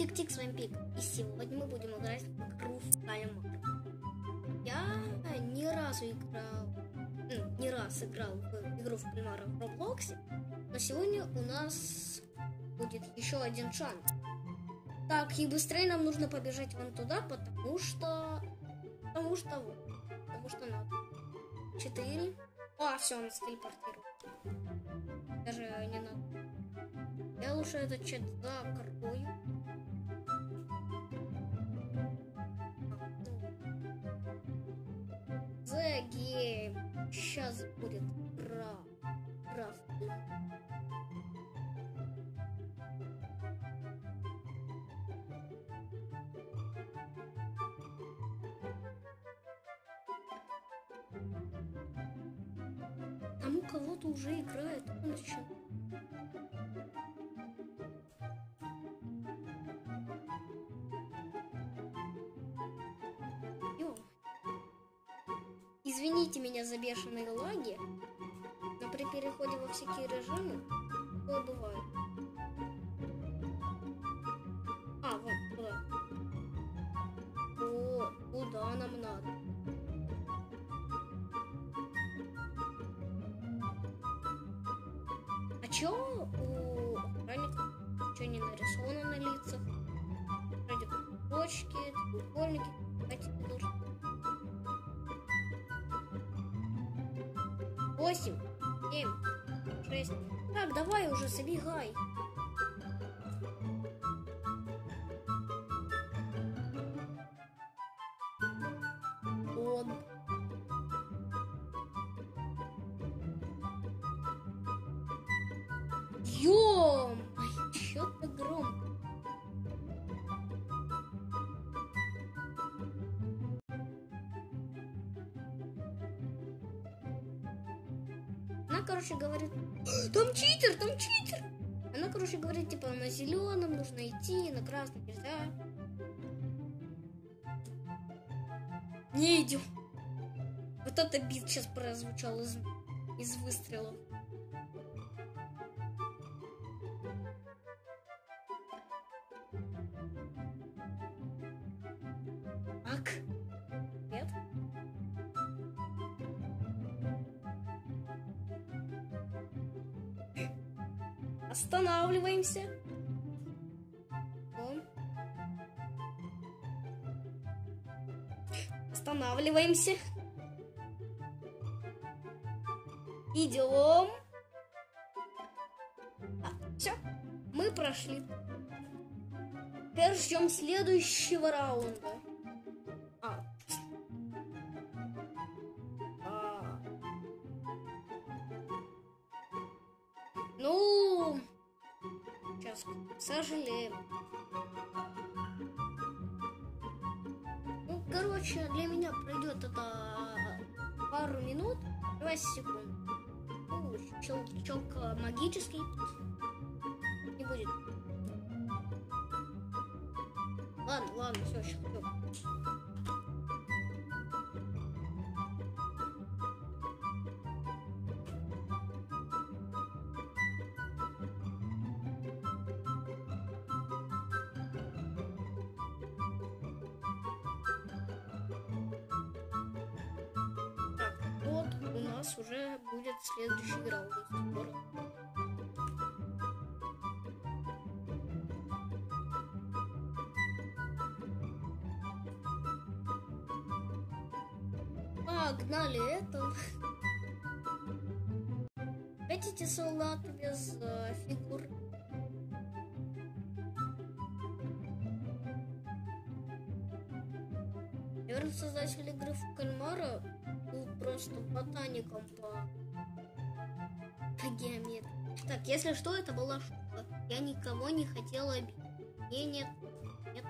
Тик-тик, с вами Пик. И сегодня мы будем играть в игру в кальмар. Я ни разу играл, ну, не раз играл в игру в кальмара в Роблоксе, но сегодня у нас будет еще один шанс. Так, и быстрее нам нужно побежать вон туда, потому что... Потому что вот. Потому что надо. Четыре. А, все, он телепортировал. Даже не надо. Я лучше этот чат закрою. Game. Сейчас будет прав. Прав. Там у кого-то уже играет. Он еще. Извините меня за бешеные лаги, но при переходе во всякие режимы такое бывает. А, вот, куда? О, куда нам надо? А чё у охранников чё не нарисовано на лицах? Вроде точки, треугольники. Восемь, семь, шесть. Так, давай уже, забегай. Она, короче, говорит, там читер, там читер. Она, короче, говорит, типа, на зеленом нужно идти, на красном нельзя. Не идем. Вот это бит сейчас прозвучал из, из выстрелов. Останавливаемся. Останавливаемся. Идем. все, мы прошли. Теперь ждем следующего раунда. Ну, короче, для меня пройдет это пару минут, 20 секунд. Ну, щелчок магический не будет. Ладно, ладно, все, щелчок. Вот у нас уже будет следующий раунд. Погнали это. Хотите солдаты без э, фигур? Наверное, создатель игры в кальмара просто ботаником по, по геометрии. Так, если что, это была шутка. Я никого не хотела обидеть. Не, нет, нет.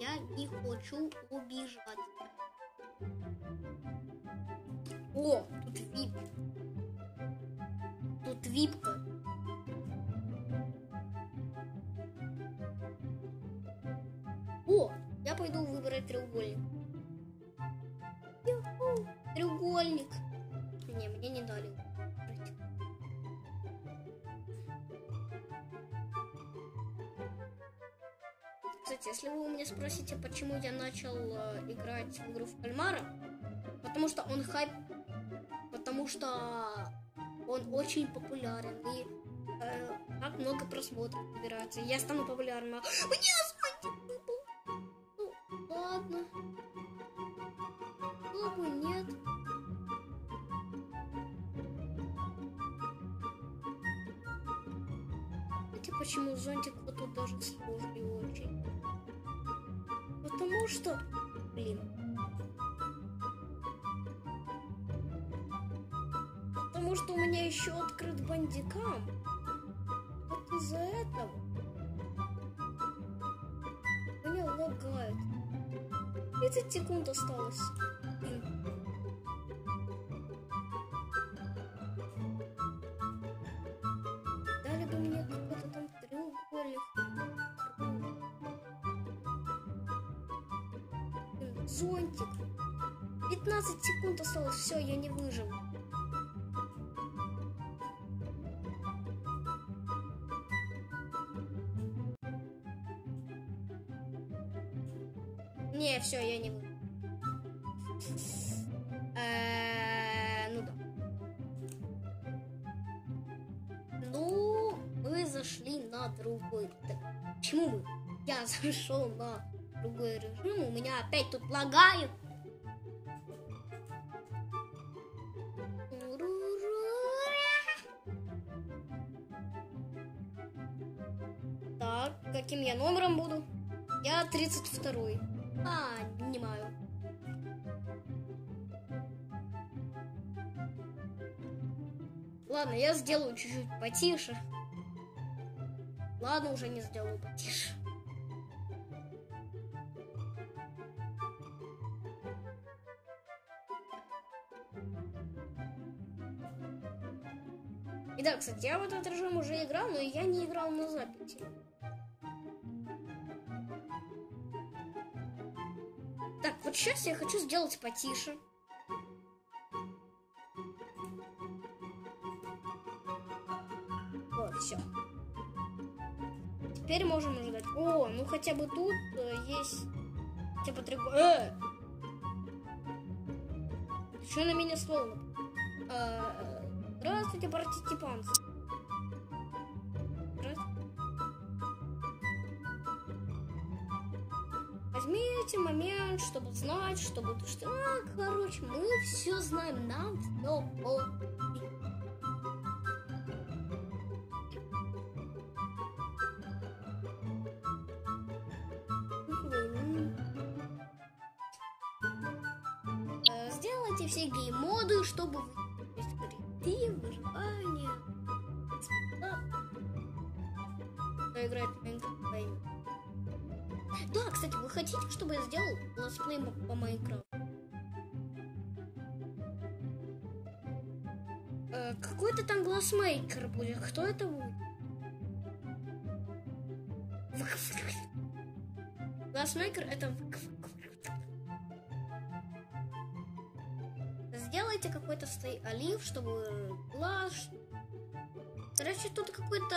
Я не хочу убежать. О, тут вип. Тут випка. О, я пойду выбрать треугольник. Если вы у меня спросите, почему я начал э, играть в игру в кальмара, потому что он хайп, потому что он очень популярен и э, так много просмотров набирается. Я стану популярным. Мне зонтик выпал. Ну, ладно. Попробуй, нет. Знаете, почему зонтик вот тут даже сложный очень? Потому что... Блин. Потому что у меня еще открыт бандикам. Вот из-за этого. Меня лагает. 30 секунд осталось. Зонтик. 15 секунд осталось. Все, я не выживу. Не, все, я не выживу. Ну да. Ну, мы зашли на другой. Почему мы? Я зашел на другой режим, у меня опять тут лагает. Так, каким я номером буду? Я 32-й. А, не маю. Ладно, я сделаю чуть-чуть потише. Ладно, уже не сделаю потише. И да, кстати, я в этот режим уже играл, но я не играл на записи. Так, вот сейчас я хочу сделать потише. Вот, все. Теперь можем ожидать. О, ну хотя бы тут э, есть бы три... Э! Что на меня словно? Э, Здравствуйте. Здравствуйте. Возьмите момент, чтобы знать, чтобы... Что... А, короче, мы все знаем, нам все. Э, Сделайте все game моды, чтобы выживание... Да. Кто играет в Майнкрафт. Да, кстати, вы хотите, чтобы я сделал let's play по Майнкрафту? Э, Какой-то там glassmaker будет. Кто это будет? Глассмейкер это... Сделайте какой-то стой олив, чтобы глаз... Короче, тут какой-то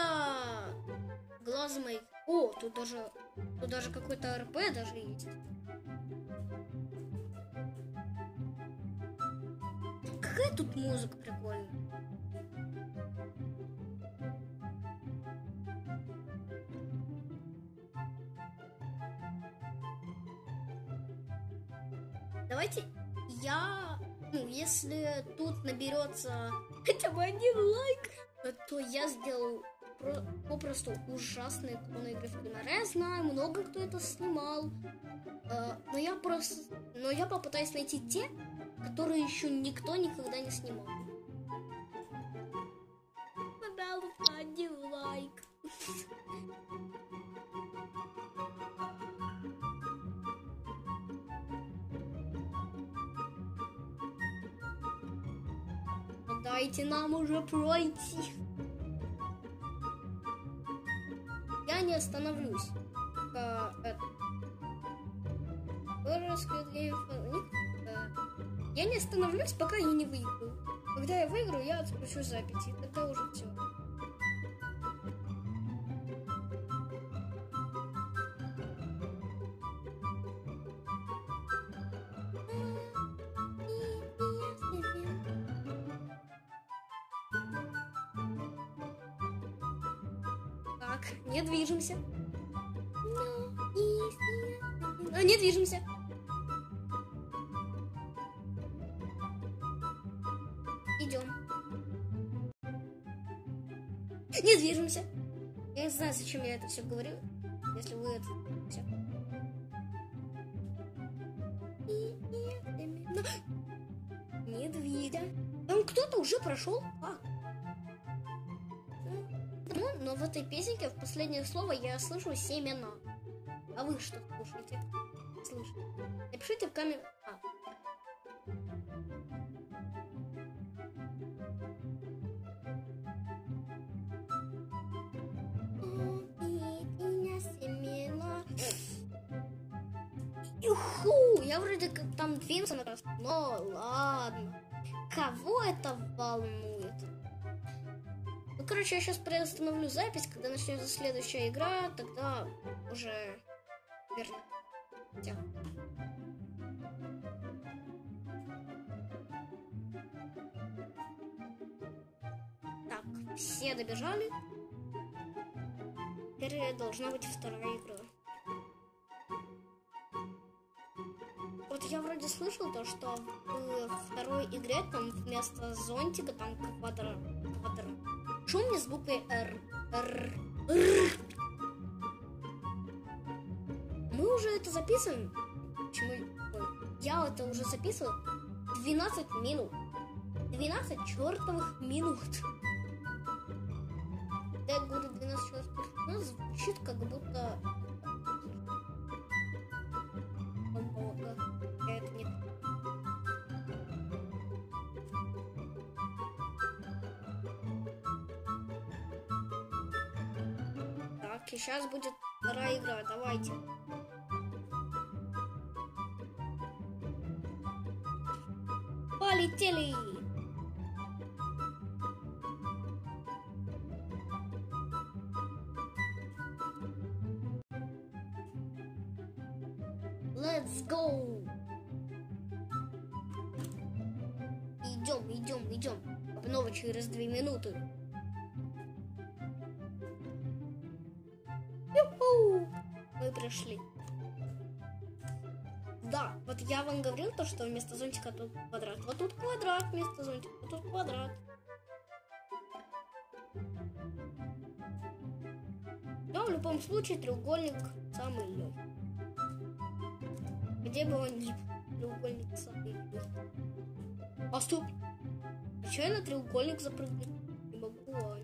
глазмейкер. О, тут даже... Тут даже какой-то РП даже есть. Какая тут музыка прикольная. Давайте я, если тут наберется хотя бы один лайк, то я сделаю про- попросту ужасные клоны игры кальмара. Я знаю, много кто это снимал, э, но я просто, но я попытаюсь найти те, которые еще никто никогда не снимал. Дайте нам уже пройти. Я не остановлюсь. это. Squid Game Fan- э, Я не остановлюсь, пока я не выиграю. Когда я выиграю, я отключу запись, и тогда уже все. Не движемся. А, не движемся. Идем. Не движемся. Я не знаю, зачем я это все говорю, если вы это все. Не двигайся. Там кто-то уже прошел. Этой песенке в последнее слово я слышу семена. А вы что слушаете? Слышите? Напишите в камеру. А. Юху! Я вроде как там двинулся на раз. Но ладно. Кого это волнует? Короче, я сейчас приостановлю запись. Когда начнется следующая игра, тогда уже верно. Все. Так, все добежали. Теперь должна быть вторая игра. Вот я вроде слышал то, что в второй игре там вместо зонтика там квадрат. квадрат. Шум мне с буквой R. R. R. Мы уже это записываем. Почему? Я это уже записывал 12 минут. 12 чертовых минут. Да, я говорю 12 чертовых минут, звучит как будто... Так, и сейчас будет вторая игра, давайте. Полетели! Let's go! Идем, идем, идем. Обнова через две минуты. Мы пришли. Да, вот я вам говорил то, что вместо зонтика тут квадрат. Вот тут квадрат вместо зонтика, вот тут квадрат. Но в любом случае треугольник самый легкий. Где бы он ни был, треугольник самый легкий. А стоп! А что я на треугольник запрыгнуть? Не могу, а